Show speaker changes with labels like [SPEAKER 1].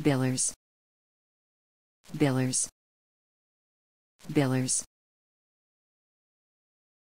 [SPEAKER 1] Billers. Billers. Billers.